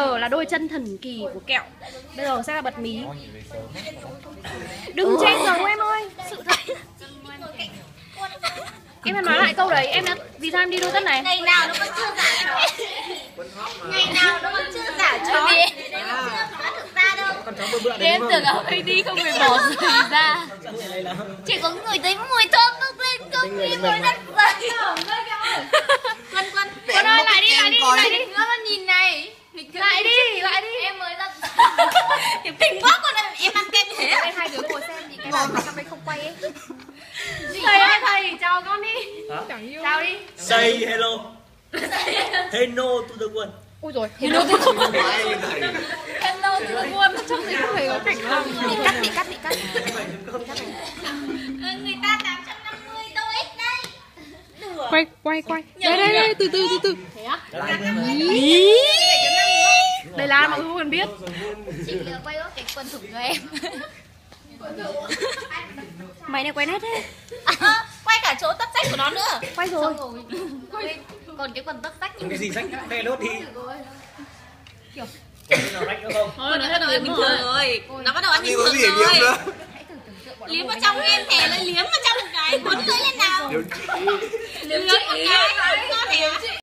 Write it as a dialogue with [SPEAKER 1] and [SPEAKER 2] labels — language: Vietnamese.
[SPEAKER 1] giờ là đôi chân thần kỳ của kẹo. Bây giờ sẽ là bật mí. Đừng chen giấu em ơi Sự thật. Em đã nói lại câu đấy Em đã vì sao em đi đôi tất này?
[SPEAKER 2] Ngày nào nó vẫn chưa giả chó Ngày nào nó vẫn chưa giả chó. Em tưởng ở đây đi không phải bỏ rời ra. Chỉ có người thấy mùi thơm bốc lên không nghĩ mùi đất dày Quân quân
[SPEAKER 1] Con ơi lại đi lại đi lại đi
[SPEAKER 2] Nó nhìn này
[SPEAKER 1] Lại đi lại đi
[SPEAKER 2] Em mới là Em kinh quá con em em ăn kem thế
[SPEAKER 1] Đây hai đứa ngồi xem đi cái này trong đây không quay ấy. Thầy ơi thầy chào con đi.
[SPEAKER 3] Hả?
[SPEAKER 1] Chào đi.
[SPEAKER 4] Say hello. Hello to the world.
[SPEAKER 1] Ui rồi hello tôi không
[SPEAKER 2] Hello từ quân Trong này không hề có cảnh nào
[SPEAKER 1] Bị cắt. Bị cắt bị cắt.
[SPEAKER 2] Ờ, Người ta 850 đô ít đây
[SPEAKER 5] quay quay quay. Đây đây đây từ từ từ từ.
[SPEAKER 1] Đây là mọi người cần biết?
[SPEAKER 2] Chị nhớ quay có cái quần thủng cho em.
[SPEAKER 1] Mày này quay nét thế.
[SPEAKER 2] À, Quay cả chỗ tất sách của nó nữa.
[SPEAKER 1] Quay rồi.
[SPEAKER 2] Xong rồi. Còn cái quần tất sách
[SPEAKER 3] cái gì sách khoe nốt đi.
[SPEAKER 1] Kiểu
[SPEAKER 2] Thôi nó bắt đầu ăn bình thường rồi. Nó bắt đầu ăn bình thường rồi. Liếm vào trong em thẻ lên liếm vào trong một cái Cuốn lưỡi lên nào? Liếm. Trước một cái